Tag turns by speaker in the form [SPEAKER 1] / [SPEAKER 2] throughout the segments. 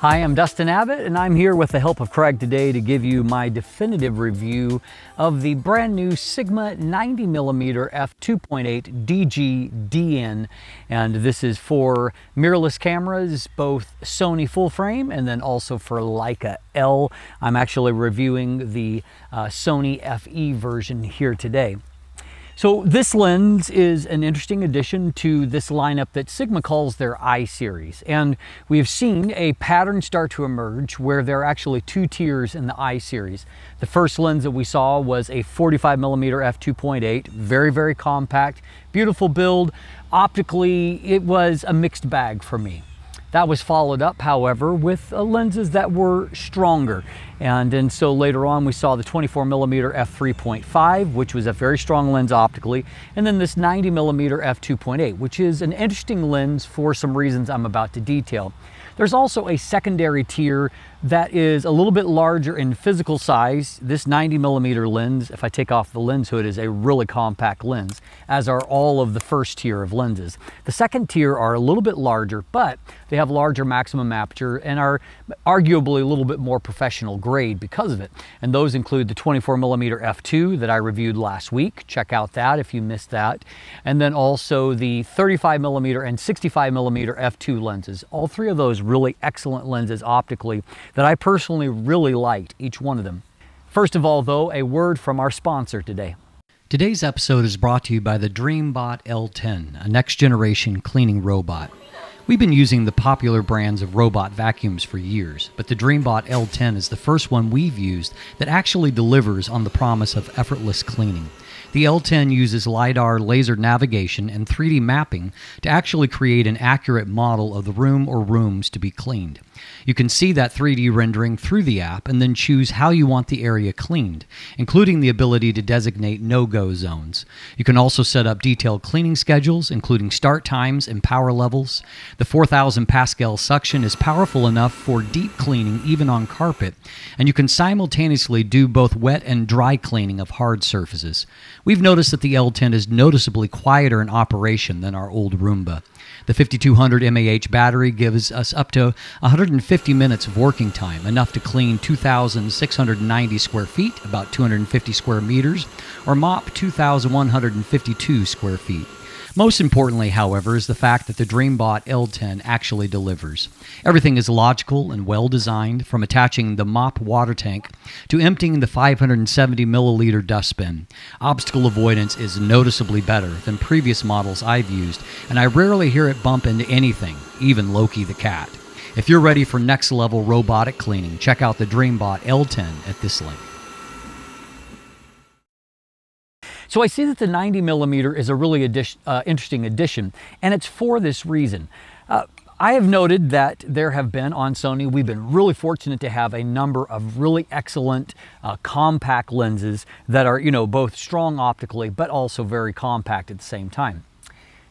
[SPEAKER 1] Hi, I'm Dustin Abbott, and I'm here with the help of Craig today to give you my definitive review of the brand new Sigma 90mm f2.8 DG-DN. And this is for mirrorless cameras, both Sony full frame and then also for Leica L. I'm actually reviewing the uh, Sony FE version here today. So this lens is an interesting addition to this lineup that Sigma calls their I series. And we've seen a pattern start to emerge where there are actually two tiers in the I series. The first lens that we saw was a 45 millimeter f2.8, very, very compact, beautiful build. Optically, it was a mixed bag for me. That was followed up, however, with uh, lenses that were stronger. And, and so later on, we saw the 24 millimeter f3.5, which was a very strong lens optically, and then this 90 millimeter f2.8, which is an interesting lens for some reasons I'm about to detail. There's also a secondary tier that is a little bit larger in physical size. This 90 millimeter lens, if I take off the lens hood, is a really compact lens, as are all of the first tier of lenses. The second tier are a little bit larger, but they have larger maximum aperture and are arguably a little bit more professional grade because of it. And those include the 24 millimeter f2 that I reviewed last week. Check out that if you missed that. And then also the 35 millimeter and 65 millimeter f2 lenses. All three of those really excellent lenses optically that I personally really liked, each one of them. First of all, though, a word from our sponsor today. Today's episode is brought to you by the Dreame Bot L10, a next generation cleaning robot. We've been using the popular brands of robot vacuums for years, but the Dreame Bot L10 is the first one we've used that actually delivers on the promise of effortless cleaning. The L10 uses LiDAR laser navigation and 3D mapping to actually create an accurate model of the room or rooms to be cleaned. You can see that 3D rendering through the app and then choose how you want the area cleaned, including the ability to designate no go zones. You can also set up detailed cleaning schedules, including start times and power levels. The 4000 Pascal suction is powerful enough for deep cleaning, even on carpet, and you can simultaneously do both wet and dry cleaning of hard surfaces. We've noticed that the L10 is noticeably quieter in operation than our old Roomba. The 5200 mAh battery gives us up to 150 minutes of working time, enough to clean 2,690 square feet, about 250 square meters, or mop 2,152 square feet. Most importantly, however, is the fact that the Dreame Bot L10 actually delivers. Everything is logical and well designed, from attaching the mop water tank to emptying the 570 milliliter dustbin. Obstacle avoidance is noticeably better than previous models I've used, and I rarely hear it bump into anything, even Loki the cat. If you're ready for next level robotic cleaning, check out the DreamBot L10 at this link. So I see that the 90 millimeter is a really addition, uh, interesting addition, and it's for this reason. Uh, I have noted that there have been on Sony, we've been really fortunate to have a number of really excellent uh, compact lenses that are, you know, both strong optically, but also very compact at the same time.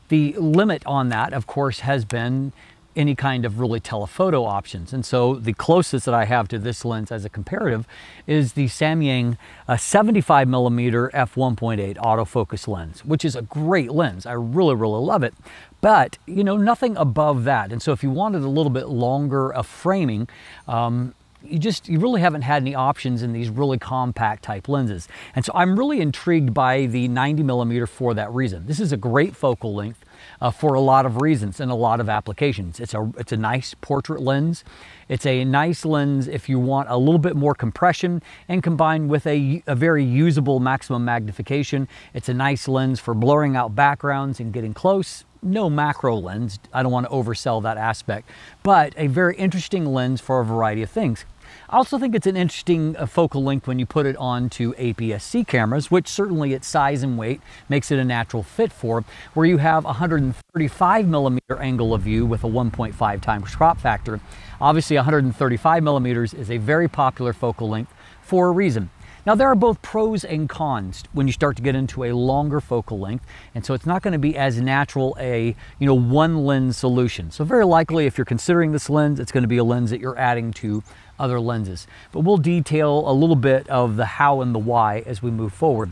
[SPEAKER 1] The limit on that, of course, has been any kind of really telephoto options. And so the closest that I have to this lens as a comparative is the Samyang uh, 75 millimeter f1.8 autofocus lens, which is a great lens. I really, really love it. But, you know, nothing above that. And so if you wanted a little bit longer of framing, um, you just you really haven't had any options in these really compact type lenses and so i'm really intrigued by the 90 millimeter for that reason this is a great focal length uh, for a lot of reasons and a lot of applications. It's a, it's a nice portrait lens. It's a nice lens if you want a little bit more compression and combined with a, a very usable maximum magnification. It's a nice lens for blurring out backgrounds and getting close no macro lens. I don't want to oversell that aspect, but a very interesting lens for a variety of things. I also think it's an interesting uh, focal length when you put it onto APS-C cameras, which certainly its size and weight makes it a natural fit for, where you have 135 millimeter angle of view with a 1.5 times crop factor. Obviously 135 millimeters is a very popular focal length for a reason. Now there are both pros and cons when you start to get into a longer focal length, and so it's not going to be as natural a, you know, one lens solution. So very likely if you're considering this lens, it's going to be a lens that you're adding to other lenses. But we'll detail a little bit of the how and the why as we move forward.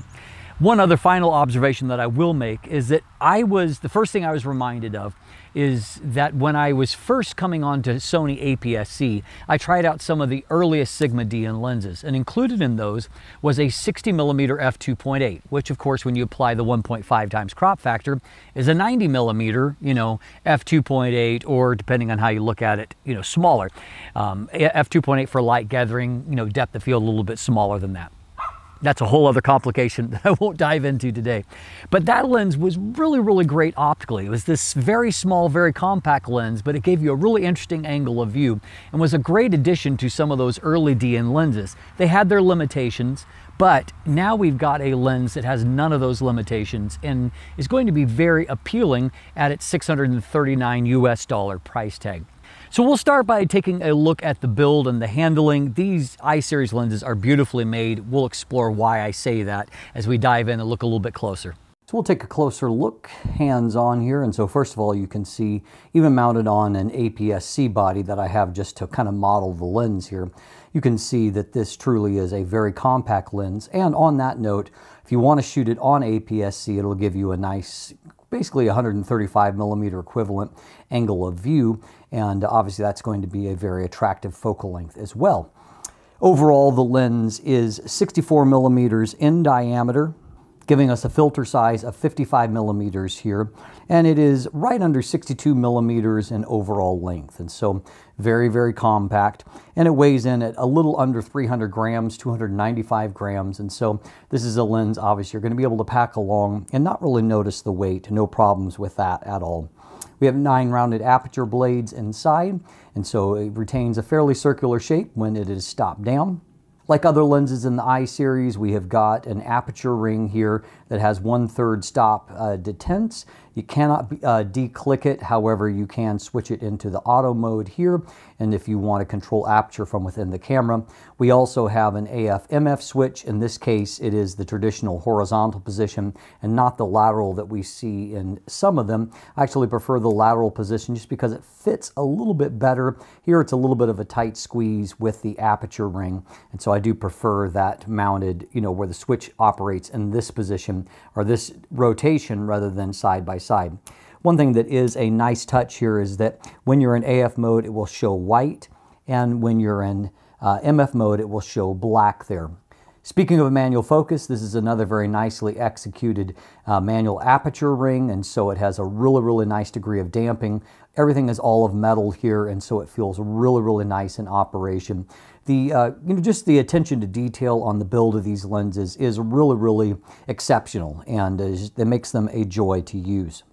[SPEAKER 1] One other final observation that I will make is that I was, the first thing I was reminded of is that when I was first coming on to Sony APS-C, I tried out some of the earliest Sigma DN lenses, and included in those was a 60 millimeter f2.8, which of course when you apply the 1.5 times crop factor is a 90 millimeter, you know, f2.8, or depending on how you look at it, you know, smaller. Um, f2.8 for light gathering, you know, depth of field a little bit smaller than that. That's a whole other complication that I won't dive into today. But that lens was really, really great optically. It was this very small, very compact lens, but it gave you a really interesting angle of view and was a great addition to some of those early DN lenses. They had their limitations, but now we've got a lens that has none of those limitations and is going to be very appealing at its 639 US dollar price tag. So we'll start by taking a look at the build and the handling. These I-series lenses are beautifully made. We'll explore why I say that as we dive in and look a little bit closer. So we'll take a closer look hands-on here. And so first of all, you can see even mounted on an APS-C body that I have just to kind of model the lens here, you can see that this truly is a very compact lens. And on that note, if you want to shoot it on APS-C, it'll give you a nice basically 135 millimeter equivalent angle of view, and obviously that's going to be a very attractive focal length as well. Overall, the lens is 64 millimeters in diameter, giving us a filter size of 55 millimeters here, and it is right under 62 millimeters in overall length, and so very, very compact, and it weighs in at a little under 300 grams, 295 grams, and so this is a lens, obviously, you're going to be able to pack along and not really notice the weight, no problems with that at all. We have nine rounded aperture blades inside, and so it retains a fairly circular shape when it is stopped down. Like other lenses in the I-series, we have got an aperture ring here that has one-third stop uh, detents. You cannot uh, declick it, however, you can switch it into the auto mode here, and if you want to control aperture from within the camera. We also have an AF-MF switch. In this case, it is the traditional horizontal position and not the lateral that we see in some of them. I actually prefer the lateral position just because it fits a little bit better. Here it's a little bit of a tight squeeze with the aperture ring, and so I do prefer that mounted, you know, where the switch operates in this position or this rotation rather than side by side. One thing that is a nice touch here is that when you're in AF mode, it will show white, and when you're in uh, MF mode, it will show black there. Speaking of a manual focus, this is another very nicely executed uh, manual aperture ring, and so it has a really, really nice degree of damping. Everything is all of metal here, and so it feels really, really nice in operation. The, uh, you know, just the attention to detail on the build of these lenses is really, really exceptional, and it makes them a joy to use.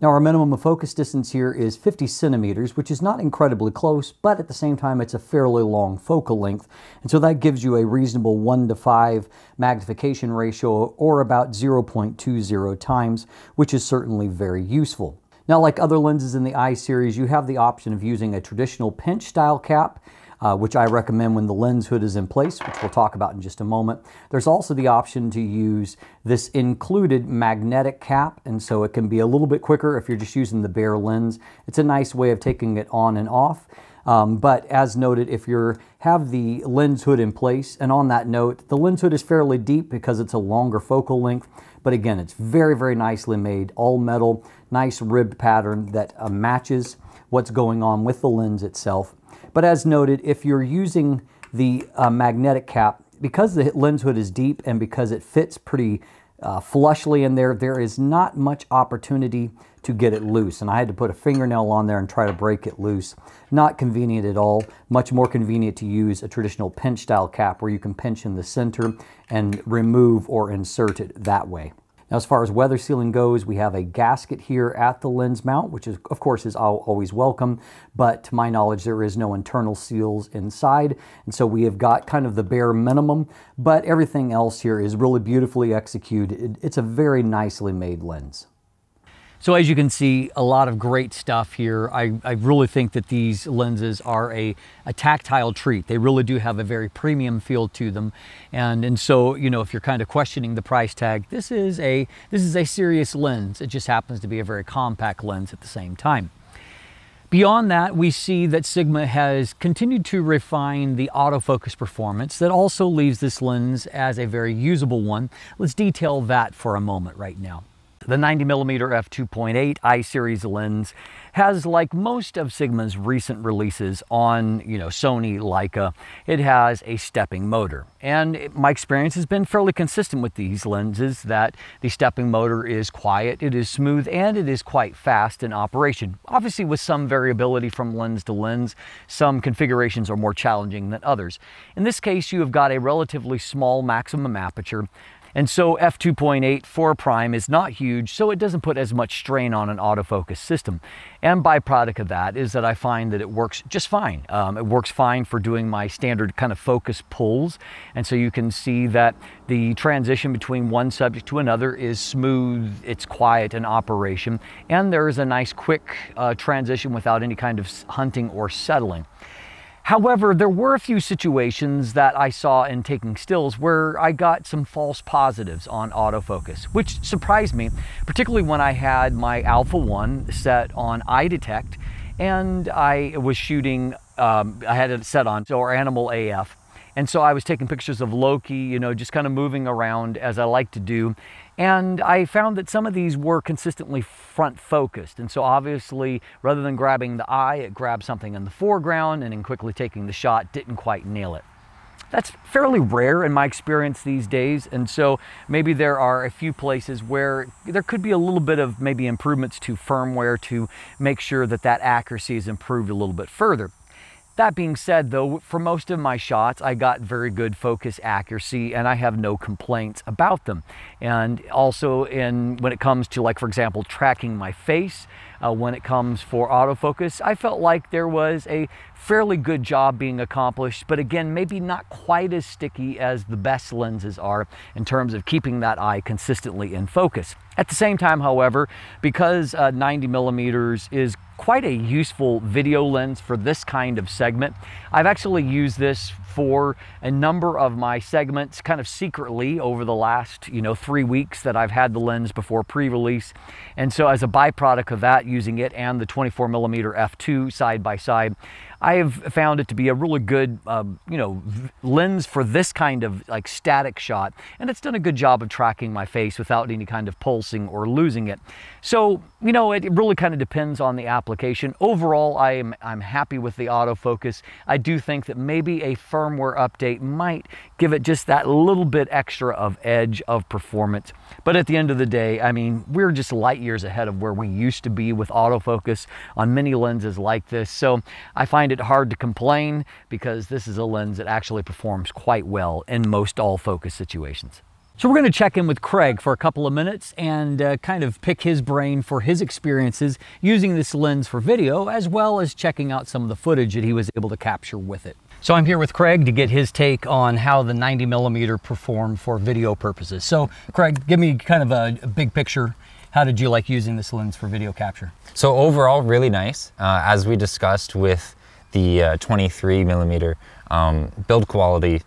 [SPEAKER 1] Now our minimum of focus distance here is 50 centimeters, which is not incredibly close, but at the same time it's a fairly long focal length. And so that gives you a reasonable 1 to 5 magnification ratio or about 0.20 times, which is certainly very useful. Now like other lenses in the I-series, you have the option of using a traditional pinch style cap uh, which I recommend when the lens hood is in place, which we'll talk about in just a moment. There's also the option to use this included magnetic cap, and so it can be a little bit quicker if you're just using the bare lens. It's a nice way of taking it on and off. Um, but as noted, if you have the lens hood in place, and on that note, the lens hood is fairly deep because it's a longer focal length, but again, it's very, very nicely made, all metal, nice ribbed pattern that uh, matches what's going on with the lens itself. But as noted, if you're using the uh, magnetic cap, because the lens hood is deep and because it fits pretty uh, flushly in there, there is not much opportunity to get it loose. And I had to put a fingernail on there and try to break it loose. Not convenient at all. Much more convenient to use a traditional pinch style cap where you can pinch in the center and remove or insert it that way. Now, as far as weather sealing goes, we have a gasket here at the lens mount, which is, of course, is always welcome, but to my knowledge, there is no internal seals inside. And so we have got kind of the bare minimum, but everything else here is really beautifully executed. It's a very nicely made lens. So as you can see, a lot of great stuff here. I, I really think that these lenses are a, a, tactile treat. They really do have a very premium feel to them. And, and so, you know, if you're kind of questioning the price tag, this is, a, this is a serious lens. It just happens to be a very compact lens at the same time. Beyond that, we see that Sigma has continued to refine the autofocus performance that also leaves this lens as a very usable one. Let's detail that for a moment right now. The 90mm f2.8 I-series lens has, like most of Sigma's recent releases on, you know, Sony, Leica, it has a stepping motor. And my experience has been fairly consistent with these lenses that the stepping motor is quiet, it is smooth, and it is quite fast in operation. Obviously with some variability from lens to lens, some configurations are more challenging than others. In this case, you have got a relatively small maximum aperture, and so f2.8 4 prime is not huge, so it doesn't put as much strain on an autofocus system. And byproduct of that is that I find that it works just fine. Um, it works fine for doing my standard kind of focus pulls. And so you can see that the transition between one subject to another is smooth, it's quiet in operation, and there is a nice quick uh, transition without any kind of hunting or settling. However, there were a few situations that I saw in taking stills where I got some false positives on autofocus, which surprised me, particularly when I had my Alpha 1 set on eye detect and I was shooting, um, I had it set on, so our Animal AF. And so I was taking pictures of Loki, you know, just kind of moving around as I like to do. And I found that some of these were consistently front focused. And so obviously, rather than grabbing the eye, it grabbed something in the foreground and in quickly taking the shot, didn't quite nail it. That's fairly rare in my experience these days. And so maybe there are a few places where there could be a little bit of maybe improvements to firmware to make sure that that accuracy is improved a little bit further. That being said though, for most of my shots, I got very good focus accuracy and I have no complaints about them. And also in when it comes to like, for example, tracking my face, uh, when it comes for autofocus, I felt like there was a fairly good job being accomplished, but again, maybe not quite as sticky as the best lenses are in terms of keeping that eye consistently in focus. At the same time, however, because uh, 90 millimeters is quite a useful video lens for this kind of segment, I've actually used this for a number of my segments kind of secretly over the last, you know, three weeks that I've had the lens before pre-release. And so as a byproduct of that, using it and the 24 millimeter f2 side by side, I have found it to be a really good, uh, you know, lens for this kind of like static shot. And it's done a good job of tracking my face without any kind of pulsing or losing it. So, you know, it really kind of depends on the application. Overall, I am, I'm happy with the autofocus. I do think that maybe a firmware update might give it just that little bit extra of edge of performance. But at the end of the day, I mean, we're just light years ahead of where we used to be with autofocus on many lenses like this. So I find it hard to complain because this is a lens that actually performs quite well in most all focus situations. So we're going to check in with Craig for a couple of minutes and uh, kind of pick his brain for his experiences using this lens for video, as well as checking out some of the footage that he was able to capture with it. So I'm here with Craig to get his take on how the 90 millimeter performed for video purposes. So Craig, give me kind of a, a big picture. How did you like using this lens for video capture?
[SPEAKER 2] So overall, really nice. Uh, as we discussed with the uh, 23 millimeter, um, build quality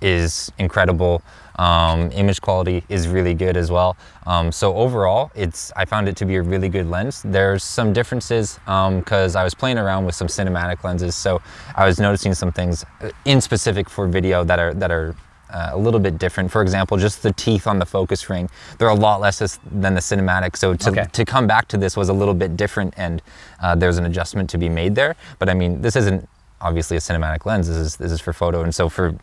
[SPEAKER 2] is incredible. Um, image quality is really good as well. Um, so overall, it's I found it to be a really good lens. There's some differences because um, I was playing around with some cinematic lenses, so I was noticing some things uh, in specific for video that are that are uh, a little bit different. For example, just the teeth on the focus ring, they're a lot less than the cinematic. So to, okay. to come back to this was a little bit different and uh, there's an adjustment to be made there. But I mean, this isn't obviously a cinematic lens. This is, this is for photo. And so for,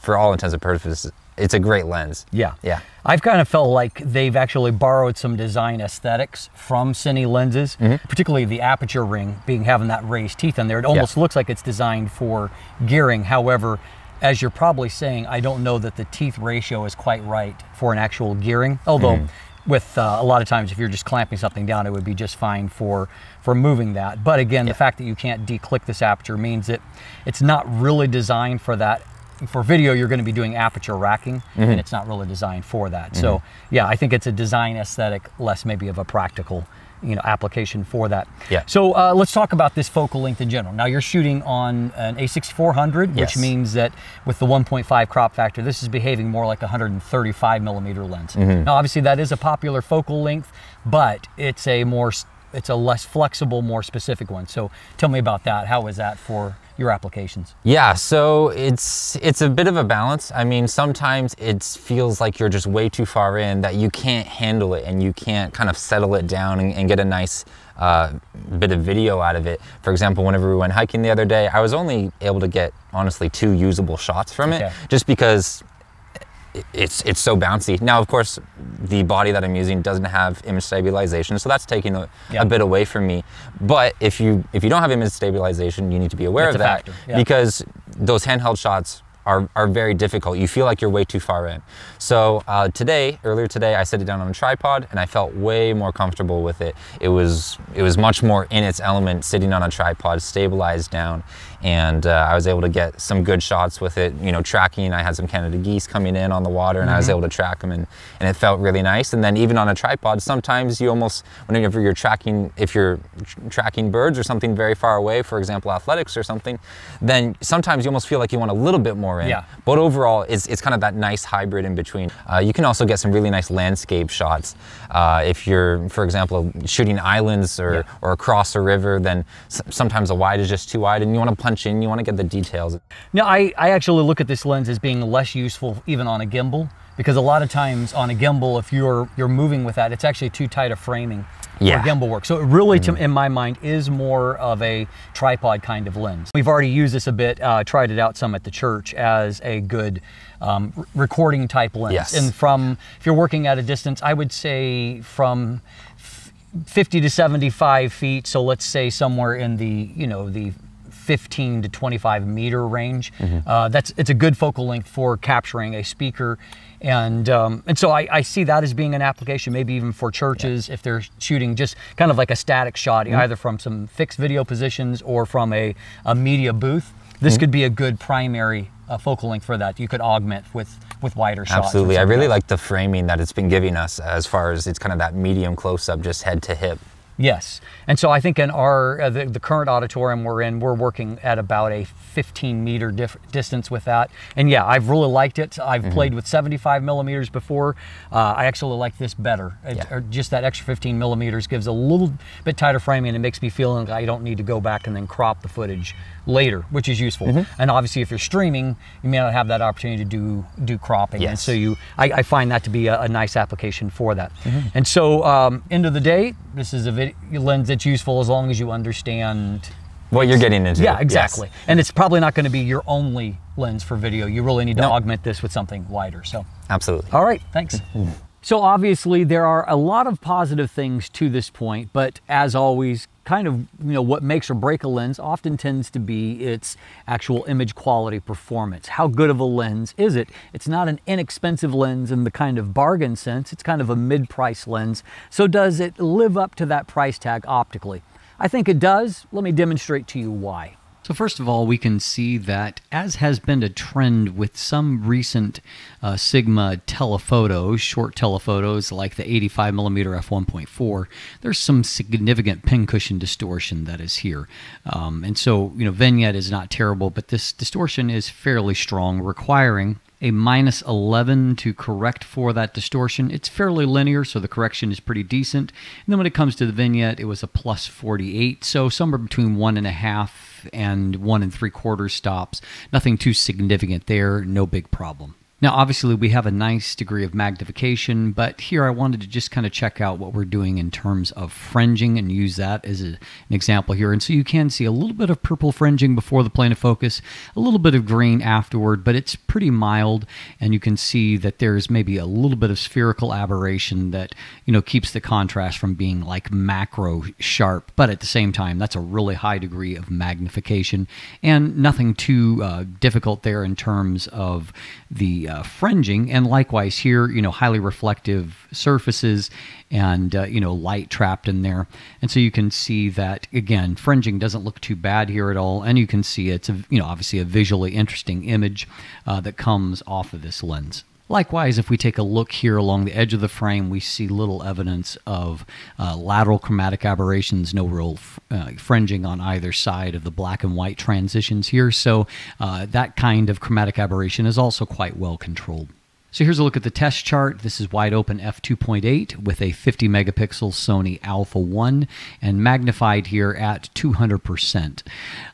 [SPEAKER 2] for all intents and purposes, it's a great lens.
[SPEAKER 1] Yeah.
[SPEAKER 2] Yeah.
[SPEAKER 1] I've kind of felt like they've actually borrowed some design aesthetics from Cine lenses, mm -hmm. particularly the aperture ring being having that raised teeth in there. It almost yeah. looks like it's designed for gearing. However, as you're probably saying, I don't know that the teeth ratio is quite right for an actual gearing. Although mm with uh, a lot of times if you're just clamping something down, it would be just fine for for moving that. But again, yeah. the fact that you can't declick this aperture means that it's not really designed for that for video, you're going to be doing aperture racking, mm-hmm. and it's not really designed for that. Mm-hmm. So, yeah, I think it's a design aesthetic, less maybe of a practical, you know, application for that.
[SPEAKER 2] Yeah.
[SPEAKER 1] So uh, let's talk about this focal length in general. Now you're shooting on an A6400, which yes. means that with the 1.5 crop factor, this is behaving more like a 135 millimeter lens. Mm-hmm. Now, obviously, that is a popular focal length, but it's a more it's a less flexible, more specific one. So tell me about that. How is that for your applications?
[SPEAKER 2] Yeah, so it's it's a bit of a balance. I mean, sometimes it feels like you're just way too far in that you can't handle it and you can't kind of settle it down and, and get a nice uh, bit of video out of it. For example, whenever we went hiking the other day, I was only able to get honestly two usable shots from it, just because it's it's so bouncy. Now, of course, the body that I'm using doesn't have image stabilization, so that's taking a,
[SPEAKER 1] Yeah.
[SPEAKER 2] a bit away from me. But if you if you don't have image stabilization, you need to be aware
[SPEAKER 1] That's
[SPEAKER 2] of that
[SPEAKER 1] yeah.
[SPEAKER 2] because those handheld shots are, are very difficult. You feel like you're way too far in. So uh, today, earlier today, I set it down on a tripod and I felt way more comfortable with it. It was it was much more in its element, sitting on a tripod, stabilized down, and uh, I was able to get some good shots with it. You know, tracking. I had some Canada geese coming in on the water, and I was able to track them, and, and it felt really nice. And then even on a tripod, sometimes you almost whenever you're tracking, if you're tr- tracking birds or something very far away, for example, athletics or something, then sometimes you almost feel like you want a little bit more in.
[SPEAKER 1] Yeah.
[SPEAKER 2] But overall, it's, it's kind of that nice hybrid in between. Uh, you can also get some really nice landscape shots. Uh, if you're, for example, shooting islands or,
[SPEAKER 1] Yeah.
[SPEAKER 2] or across a river, then s- sometimes a wide is just too wide and you want to punch in, you want to get the details.
[SPEAKER 1] Now, I, I actually look at this lens as being less useful even on a gimbal because a lot of times on a gimbal, if you're you're moving with that, it's actually too tight a framing
[SPEAKER 2] Yeah.
[SPEAKER 1] for gimbal work. So it really, to, in my mind, is more of a tripod kind of lens. We've already used this a bit, uh, tried it out some at the church as a good um, r- recording type lens.
[SPEAKER 2] Yes.
[SPEAKER 1] And from if you're working at a distance, I would say from 50 to 75 feet. So let's say somewhere in the, you know, the 15 to 25 meter range. Uh, that's it's a good focal length for capturing a speaker, and um, and so I, I see that as being an application, maybe even for churches if they're shooting just kind of like a static shot, either from some fixed video positions or from a, a media booth. This could be a good primary uh, focal length for that. You could augment with with wider shots.
[SPEAKER 2] Absolutely. I really
[SPEAKER 1] else.
[SPEAKER 2] like the framing that it's been giving us as far as it's kind of that medium close up, just head to hip.
[SPEAKER 1] Yes, and so I think in our uh, the, the current auditorium we're in, we're working at about a 15 meter distance with that. And yeah, I've really liked it. I've
[SPEAKER 2] Mm-hmm.
[SPEAKER 1] played with 75 millimeters before. Uh, I actually like this better. It,
[SPEAKER 2] Yeah.
[SPEAKER 1] or just that extra 15 millimeters gives a little bit tighter framing, and it makes me feel like I don't need to go back and then crop the footage later, which is useful.
[SPEAKER 2] Mm-hmm.
[SPEAKER 1] And obviously, if you're streaming, you may not have that opportunity to do do cropping. And
[SPEAKER 2] Yes.
[SPEAKER 1] so you, I, I find that to be a, a nice application for that.
[SPEAKER 2] Mm-hmm.
[SPEAKER 1] And so, um, end of the day, this is a lens that's useful as long as you understand.
[SPEAKER 2] What you're getting into.
[SPEAKER 1] Yeah,
[SPEAKER 2] yes.
[SPEAKER 1] exactly. And it's probably not going to be your only lens for video. You really need to
[SPEAKER 2] No.
[SPEAKER 1] augment this with something wider. So,
[SPEAKER 2] Absolutely.
[SPEAKER 1] all right, thanks. So obviously there are a lot of positive things to this point, but as always, kind of you know what makes or break a lens often tends to be its actual image quality performance. How good of a lens is it? It's not an inexpensive lens in the kind of bargain sense. It's kind of a mid-price lens. So does it live up to that price tag optically? I think it does. Let me demonstrate to you why. So first of all, we can see that as has been a trend with some recent uh, Sigma telephotos, short telephotos like the 85mm f1.4, there's some significant pincushion distortion that is here. Um, and so, you know, vignette is not terrible, but this distortion is fairly strong, requiring a minus 11 to correct for that distortion. It's fairly linear, so the correction is pretty decent. And then when it comes to the vignette, it was a plus 48, so somewhere between one and a half and one and three quarters stops. Nothing too significant there, no big problem. Now, obviously, we have a nice degree of magnification, but here I wanted to just kind of check out what we're doing in terms of fringing and use that as a, an example here. And so you can see a little bit of purple fringing before the plane of focus, a little bit of green afterward, but it's pretty mild. And you can see that there's maybe a little bit of spherical aberration that, you know, keeps the contrast from being like macro sharp. But at the same time, that's a really high degree of magnification and nothing too uh, difficult there in terms of the uh, fringing. And likewise here, you know, highly reflective surfaces and, uh, you know, light trapped in there. And so you can see that, again, fringing doesn't look too bad here at all. And you can see it's, a, you know, obviously a visually interesting image uh, that comes off of this lens. Likewise, if we take a look here along the edge of the frame, we see little evidence of uh, lateral chromatic aberrations, no real uh, fringing on either side of the black and white transitions here. So uh, that kind of chromatic aberration is also quite well controlled. So here's a look at the test chart. This is wide open f2.8 with a 50 megapixel Sony Alpha 1 and magnified here at 200%.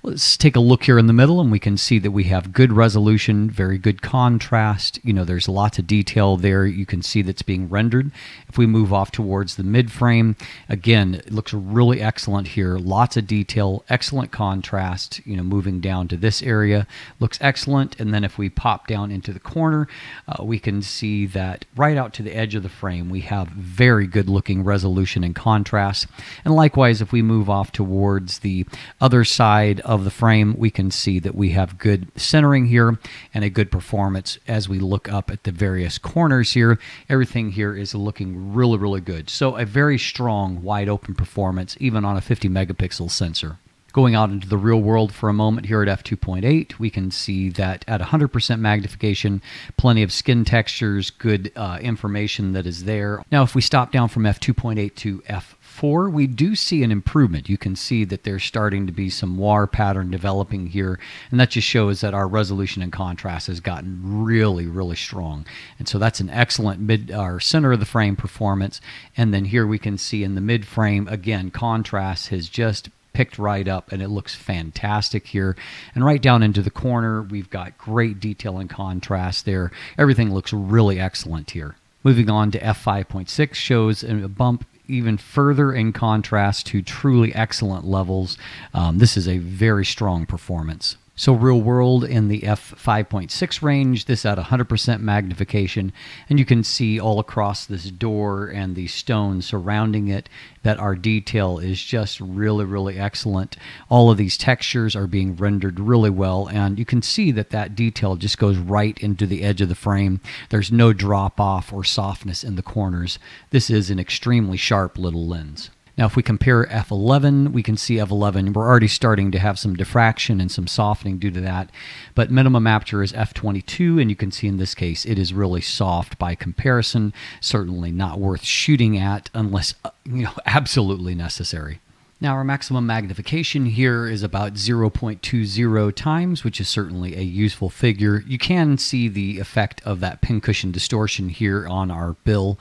[SPEAKER 1] Let's take a look here in the middle and we can see that we have good resolution, very good contrast. You know, there's lots of detail there you can see that's being rendered. If we move off towards the mid frame, again, it looks really excellent here. Lots of detail, excellent contrast, you know, moving down to this area looks excellent. And then if we pop down into the corner, uh, we can can see that right out to the edge of the frame, we have very good looking resolution and contrast. And likewise, if we move off towards the other side of the frame, we can see that we have good centering here and a good performance as we look up at the various corners here. Everything here is looking really, really good. So a very strong wide open performance, even on a 50 megapixel sensor. Going out into the real world for a moment here at f2.8, we can see that at 100% magnification, plenty of skin textures, good uh, information that is there. Now, if we stop down from f2.8 to f4, we do see an improvement. You can see that there's starting to be some moiré pattern developing here, and that just shows that our resolution and contrast has gotten really, really strong. And so that's an excellent mid, our center of the frame performance. And then here we can see in the mid frame, again, contrast has just picked right up and it looks fantastic here. And right down into the corner, we've got great detail and contrast there. Everything looks really excellent here. Moving on to f5.6 shows a bump even further in contrast to truly excellent levels. Um, this is a very strong performance. So real world in the f5.6 range, this at 100% magnification, and you can see all across this door and the stone surrounding it that our detail is just really, really excellent. All of these textures are being rendered really well, and you can see that that detail just goes right into the edge of the frame. There's no drop off or softness in the corners. This is an extremely sharp little lens. Now, if we compare F11, we can see F11, we're already starting to have some diffraction and some softening due to that. But minimum aperture is F22, and you can see in this case it is really soft by comparison. Certainly not worth shooting at unless, uh, you know, absolutely necessary. Now our maximum magnification here is about 0.20 times, which is certainly a useful figure. You can see the effect of that pincushion distortion here on our bill.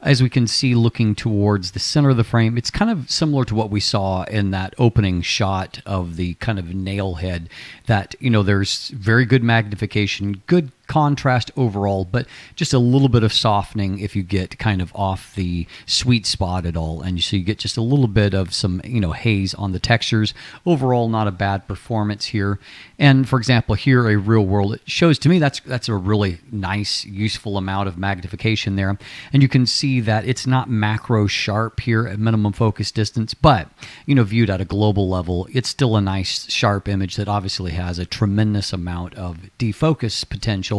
[SPEAKER 1] As we can see looking towards the center of the frame, it's kind of similar to what we saw in that opening shot of the kind of nail head that, you know, there's very good magnification, good contrast overall, but just a little bit of softening if you get kind of off the sweet spot at all. And so you get just a little bit of some, you know, haze on the textures. Overall, not a bad performance here. And for example, here a real world, it shows to me that's that's a really nice, useful amount of magnification there. And you can see that it's not macro sharp here at minimum focus distance, but you know, viewed at a global level, it's still a nice sharp image that obviously has a tremendous amount of defocus potential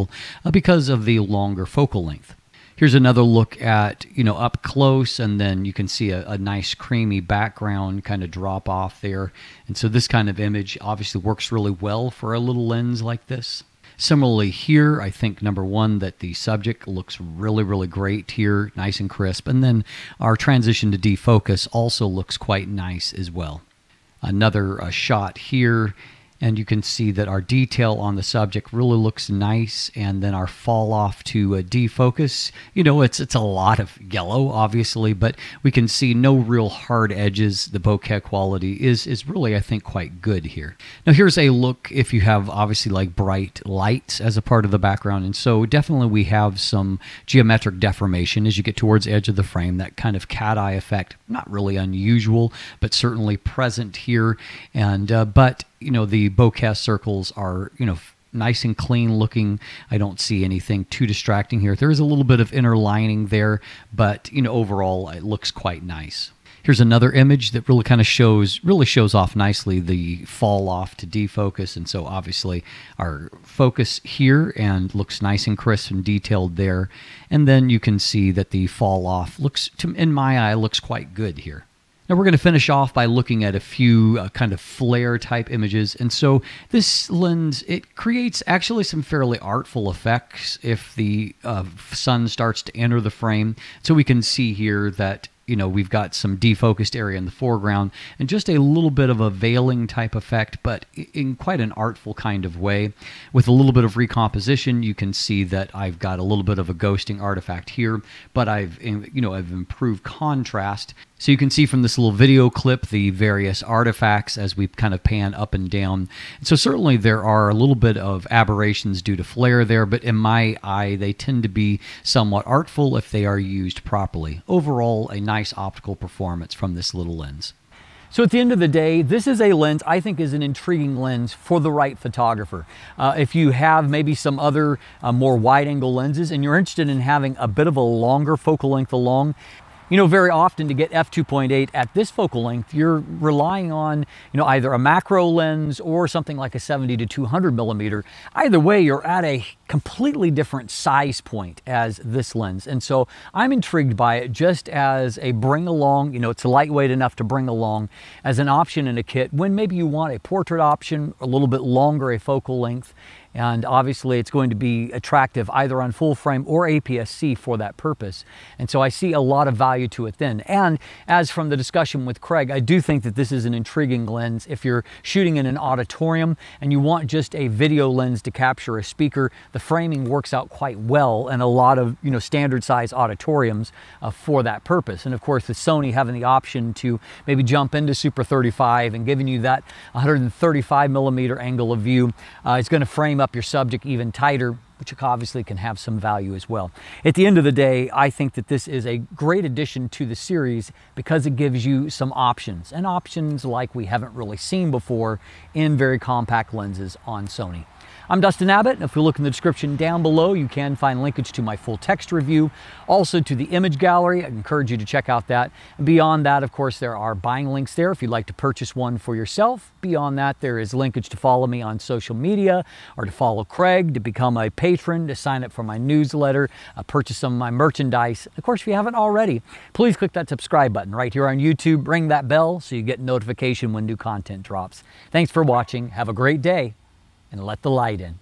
[SPEAKER 1] uh, because of the longer focal length. Here's another look at, you know, up close, and then you can see a, a, nice creamy background kind of drop off there. And so this kind of image obviously works really well for a little lens like this. Similarly here, I think number one, that the subject looks really, really great here, nice and crisp. And then our transition to defocus also looks quite nice as well. Another uh, shot here and you can see that our detail on the subject really looks nice and then our fall off to a defocus. You know it's it's a lot of yellow obviously but we can see no real hard edges. The bokeh quality is is really i think quite good here. Now here's a look if you have obviously like bright lights as a part of the background and so definitely we have some geometric deformation as you get towards edge of the frame that kind of cat eye effect. Not really unusual but certainly present here and uh, but you know the bokeh circles are you know nice and clean looking. I don't see anything too distracting here. There is a little bit of inner lining there, but you know overall it looks quite nice. Here's another image that really kind of shows really shows off nicely the fall off to defocus and so obviously our focus here and looks nice and crisp and detailed there and then you can see that the fall off looks to in my eye looks quite good here. Now we're going to finish off by looking at a few uh, kind of flare type images. And so this lens, it creates actually some fairly artful effects if the uh, sun starts to enter the frame. So we can see here that you know, we've got some defocused area in the foreground and just a little bit of a veiling type effect, but in quite an artful kind of way. With a little bit of recomposition, you can see that I've got a little bit of a ghosting artifact here, but I've, you know, I've improved contrast so you can see from this little video clip the various artifacts as we kind of pan up and down. And so certainly there are a little bit of aberrations due to flare there, but in my eye they tend to be somewhat artful if they are used properly. Overall, a nice optical performance from this little lens. So at the end of the day, this is a lens I think is an intriguing lens for the right photographer. Uh, if you have maybe some other uh, more wide angle lenses and you're interested in having a bit of a longer focal length along, you know, very often to get f2.8 at this focal length, you're relying on, you know, either a macro lens or something like a 70 to 200 millimeter. Either way, you're at a completely different size point as this lens. And so I'm intrigued by it just as a bring along, you know, it's lightweight enough to bring along as an option in a kit when maybe you want a portrait option, a little bit longer a focal length, and obviously it's going to be attractive either on full frame or APS-C for that purpose. And so I see a lot of value to it then. And as from the discussion with Craig, I do think that this is an intriguing lens. If you're shooting in an auditorium and you want just a video lens to capture a speaker, the framing works out quite well in a lot of you know standard size auditoriums uh, for that purpose. And of course, with Sony having the option to maybe jump into Super 35 and giving you that 135 millimeter angle of view uh, is going to frame up your subject even tighter, which obviously can have some value as well. At the end of the day, I think that this is a great addition to the series because it gives you some options, and options like we haven't really seen before in very compact lenses on Sony. I'm Dustin Abbott, and if you look in the description down below, you can find linkage to my full text review, also to the image gallery. I encourage you to check out that. And beyond that, of course, there are buying links there if you'd like to purchase one for yourself. Beyond that, there is linkage to follow me on social media or to follow Craig, to become a patron, to sign up for my newsletter, uh, purchase some of my merchandise. Of course, if you haven't already, please click that subscribe button right here on YouTube. Ring that bell so you get notification when new content drops. Thanks for watching. Have a great day and let the light in.